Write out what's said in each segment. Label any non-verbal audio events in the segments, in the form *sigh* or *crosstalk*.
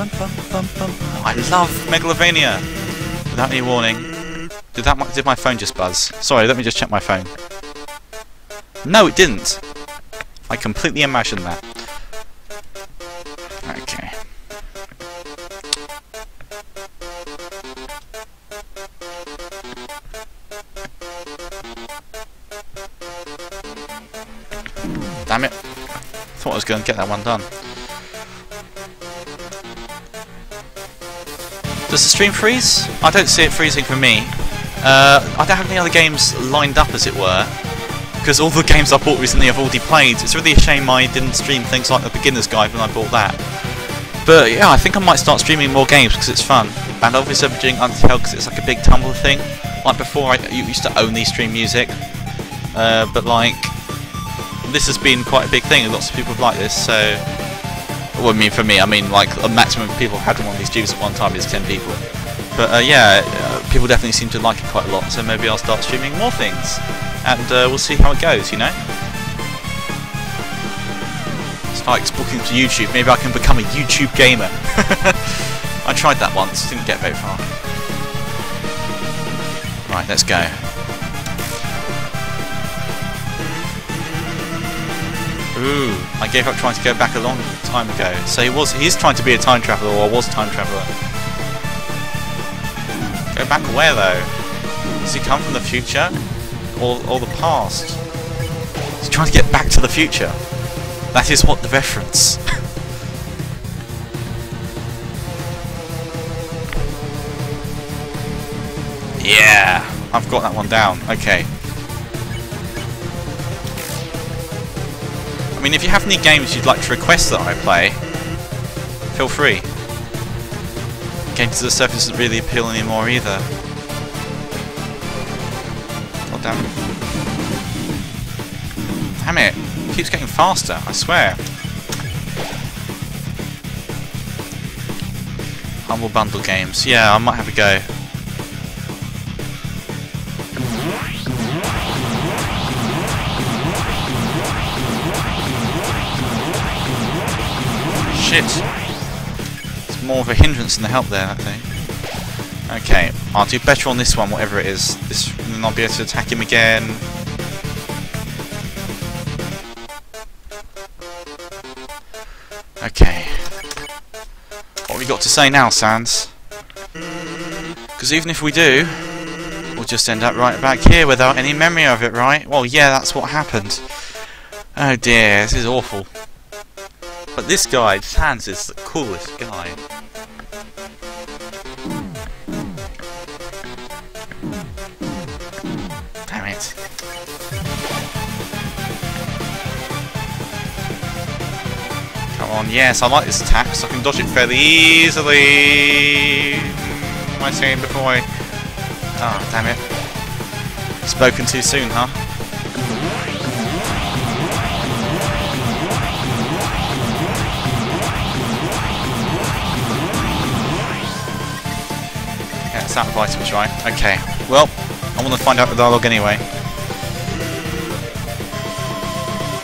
Bum, bum, bum, bum. I love Megalovania! Without any warning. Did that did my phone just buzz? Sorry, let me just check my phone. No, it didn't. I completely imagined that. Okay. Damn it. Thought I was going to get that one done. Does the stream freeze? I don't see it freezing for me. Uh, I don't have any other games lined up, as it were, because all the *laughs* games I bought recently I've already played. It's really a shame I didn't stream things like the Beginner's Guide when I bought that. But yeah, I think I might start streaming more games because it's fun. And obviously I'm doing Undertale because it's like a big Tumblr thing. Like before, I used to only stream music. Uh, but like, this has been quite a big thing and lots of people have liked this, so... Well, I mean, for me, I mean, like, a maximum of people having one of these streams at one time is 10 people. But uh, yeah, uh, people definitely seem to like it quite a lot, so maybe I'll start streaming more things. And uh, we'll see how it goes, you know? Start exporting to YouTube, maybe I can become a YouTube gamer. *laughs* I tried that once, didn't get very far. Right, let's go. Ooh, I gave up trying to go back a long time ago. So he was he's trying to be a time traveller or was time traveller. Go back where though? Does he come from the future? Or or the past? He's trying to get back to the future. That is what the reference. *laughs* yeah, I've got that one down. Okay. I mean, if you have any games you'd like to request that I play, feel free. Game to the Surface doesn't really appeal anymore either. Oh, damn. Damn it. It keeps getting faster, I swear. Humble Bundle games. Yeah, I might have a go. Shit! It's more of a hindrance than a help there, I think. Okay, I'll do better on this one, whatever it is. This, I'll be able to attack him again. Okay. What have we got to say now, Sans? Because even if we do, we'll just end up right back here without any memory of it, right? Well, yeah, that's what happened. Oh dear, this is awful. But this guy, Sans, is the coolest guy. Damn it. Come on, yes, I like this attack, so I can dodge it fairly easily. Am I saying before I... Oh, damn it. Spoken too soon, huh? Out of items, right? Okay. Well, I want to find out the dialogue anyway.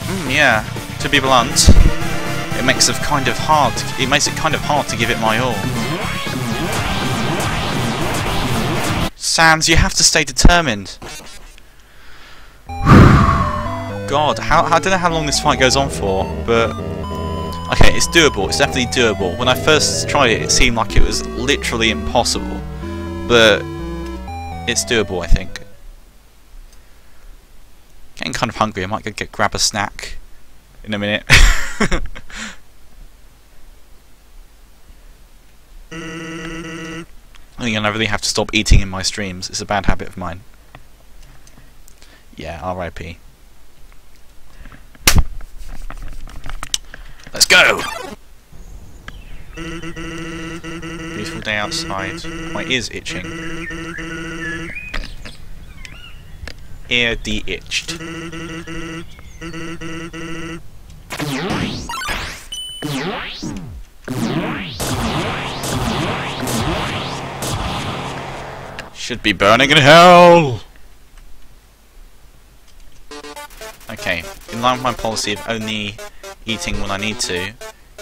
Hmm, yeah. To be blunt, it makes it kind of hard. To, it makes it kind of hard to give it my all. Sans, you have to stay determined. *sighs* God, how, I don't know how long this fight goes on for, but okay, it's doable. It's definitely doable. When I first tried it, it seemed like it was literally impossible, but it's doable, I think. Getting kind of hungry. I might go get grab a snack in a minute. *laughs* I think I really have to stop eating in my streams. It's a bad habit of mine. Yeah, R.I.P. Let's go! Day outside. My ear's itching. Ear de-itched. Should be burning in hell! Okay, in line with my policy of only eating when I need to,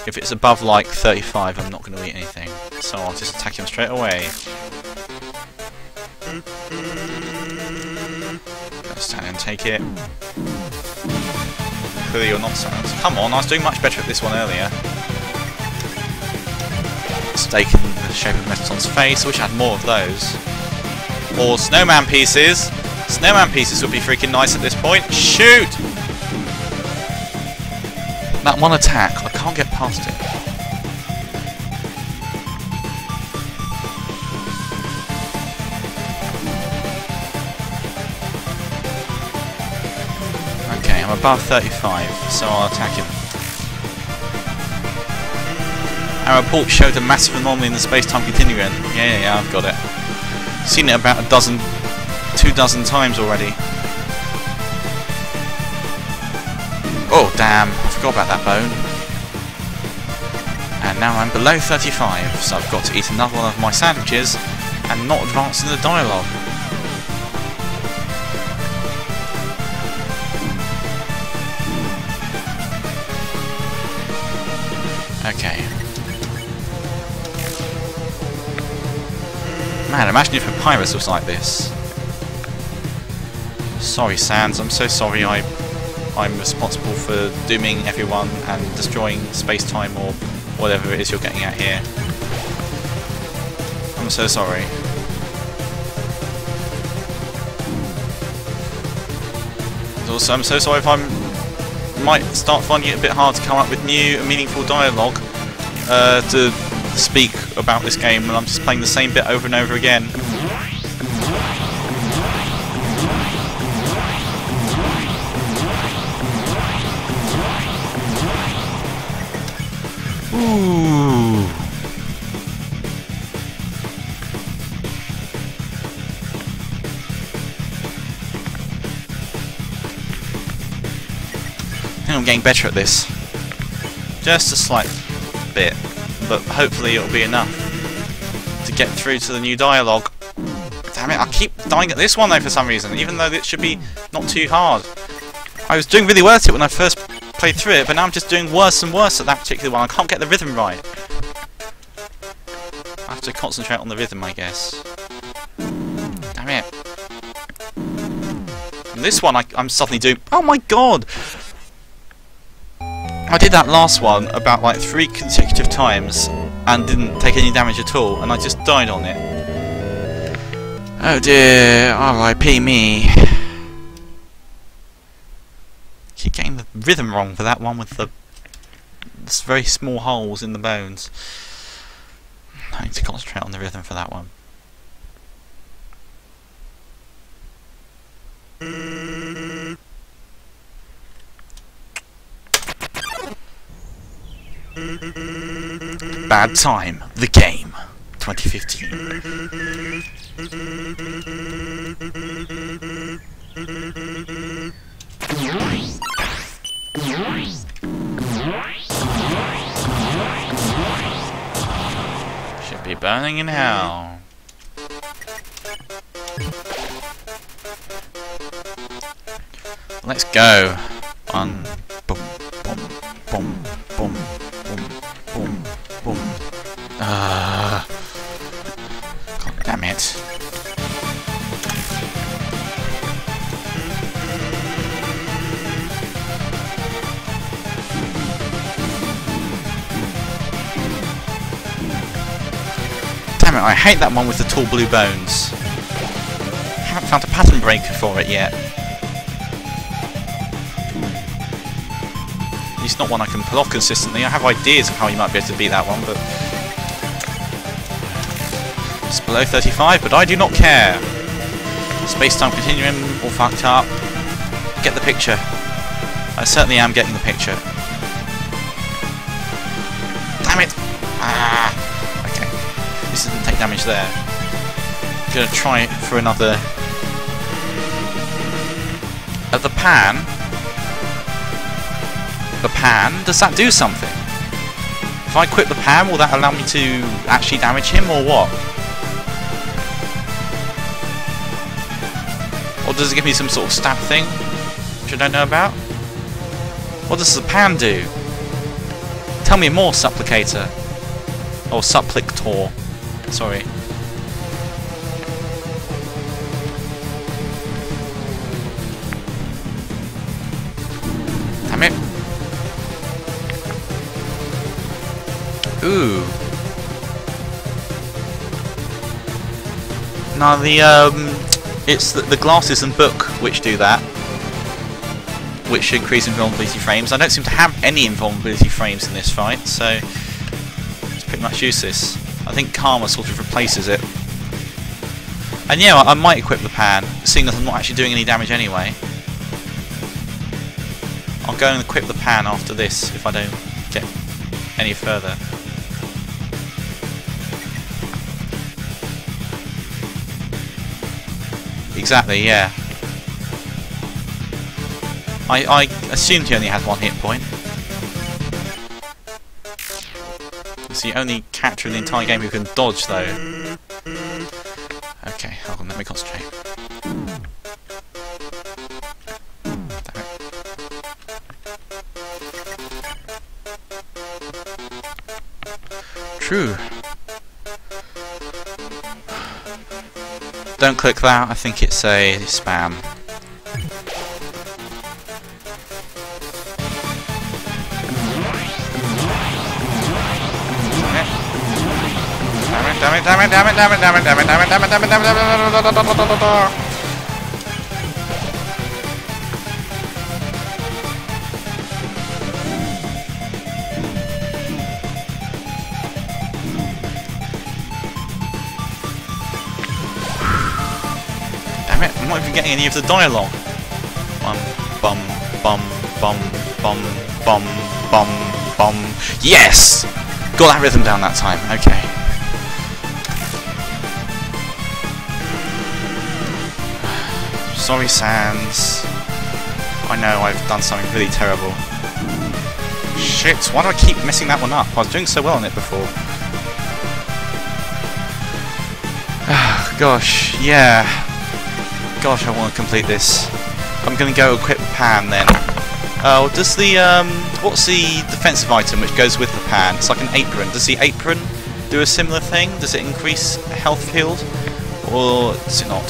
If it's above like 35, I'm not going to eat anything. So I'll just attack him straight away. Let's stand and take it. Clearly you're not silenced. Come on, I was doing much better at this one earlier. Steak in the shape of Mettaton's face. I wish I had more of those. Or snowman pieces. Snowman pieces would be freaking nice at this point. Shoot! That one attack, I can't get past it. I'm above 35, so I'll attack him. Our report showed a massive anomaly in the space-time continuum. Yeah, yeah, yeah, I've got it. Seen it about a dozen, two dozen times already. Oh, damn. I forgot about that bone. And now I'm below 35, so I've got to eat another one of my sandwiches and not advance in the dialogue. Okay. Man, imagine if Papyrus was like this. Sorry, Sans, I'm so sorry I I'm responsible for dooming everyone and destroying space-time or whatever it is you're getting at here. I'm so sorry. Also, I'm so sorry if I might start finding it a bit hard to come up with new and meaningful dialogue uh, to speak about this game when I'm just playing the same bit over and over again. Think I'm getting better at this. Just a slight bit, but hopefully it'll be enough to get through to the new dialogue. Damn it, I keep dying at this one though for some reason, even though it should be not too hard. I was doing really well at it when I first played through it, but now I'm just doing worse and worse at that particular one. I can't get the rhythm right. I have to concentrate on the rhythm, I guess. Damn it. And this one, I, I'm suddenly doing... Oh my god! I did that last one about like three consecutive times and didn't take any damage at all, and I just died on it. Oh dear, R.I.P. me. Keep getting the rhythm wrong for that one with the very small holes in the bones. I need to concentrate on the rhythm for that one. Bad mm-hmm. Time, the game, 2015. Should be burning in hell. Let's go. One, Damn it, I hate that one with the tall blue bones. haven't found a pattern breaker for it yet. Least not one I can pull off consistently. I have ideas of how you might be able to beat that one, but... It's below 35, but I do not care. Space-time continuum, all fucked up. Get the picture. I certainly am getting the picture. Damn it! Ah! Damage there. Gonna try for another... At the pan... The pan, does that do something? If I quit the pan, will that allow me to actually damage him, or what? Or does it give me some sort of stab thing? Which I don't know about? What does the pan do? Tell me more, supplicator. Or supplictor. Sorry. Damn it. Ooh. Now the um, it's the, the glasses and book which do that, which increase invulnerability frames. I don't seem to have any invulnerability frames in this fight, so it's pretty much useless. I think Karma sort of replaces it. And yeah, I, might equip the pan, seeing as I'm not actually doing any damage anyway. I'll go and equip the pan after this if I don't get any further. Exactly, yeah. I, I assumed he only had one hit point. The only character in the entire game who can dodge, though. Okay, hold on, let me concentrate. True. Don't click that, I think it's a spam. It, damn it, damn it, damn it, damn it, damn it, damn it, damn it, damn it, damn it, damn it, damn it, Damn it, I'm not even getting any of the dialogue. Bum, bum, bum, bum, bum, bum, bum, bum. Yes! Got that rhythm down that time, okay. Sorry, Sans. I know I've done something really terrible. Shit, why do I keep messing that one up? I was doing so well on it before. *sighs* Gosh, yeah. Gosh, I want to complete this. I'm going to go equip pan then. Oh, does the, um, what's the defensive item which goes with the pan? It's like an apron. Does the apron do a similar thing? Does it increase health field? Or does it not?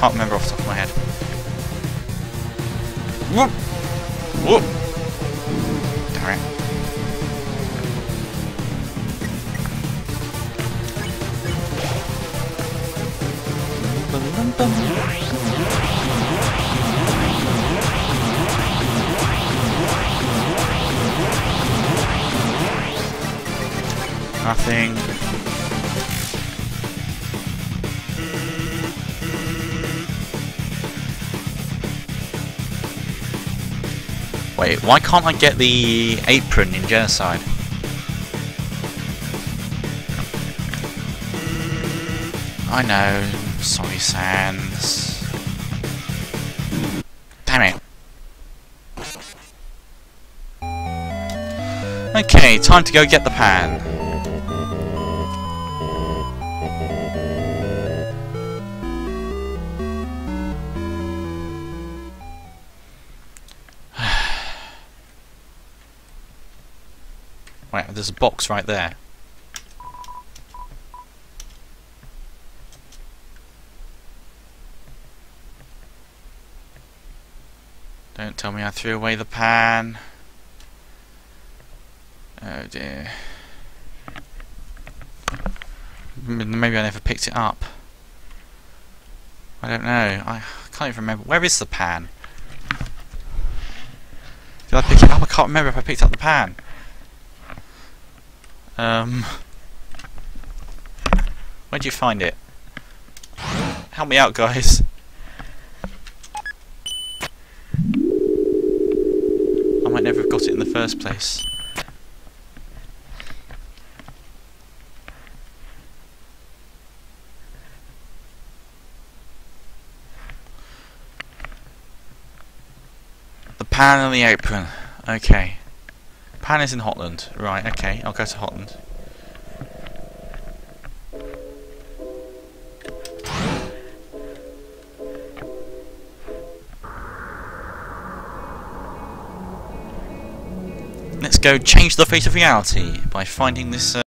Can't remember off the top of my head. Whoop! Whoop! Nothing. Wait, why can't I get the apron in Genocide? I know. Sorry, Sans. Damn it. Okay, time to go get the pan. Right, there's a box right there. Don't tell me I threw away the pan. Oh dear. Maybe I never picked it up. I don't know. I can't even remember. Where is the pan? Did I pick it up? I can't remember if I picked up the pan. Um, where'd you find it? Help me out, guys. I might never have got it in the first place. The pan and the apron. Okay. Pan is in Hotland. Right, okay, I'll go to Hotland. Let's go change the face of reality by finding this. Uh,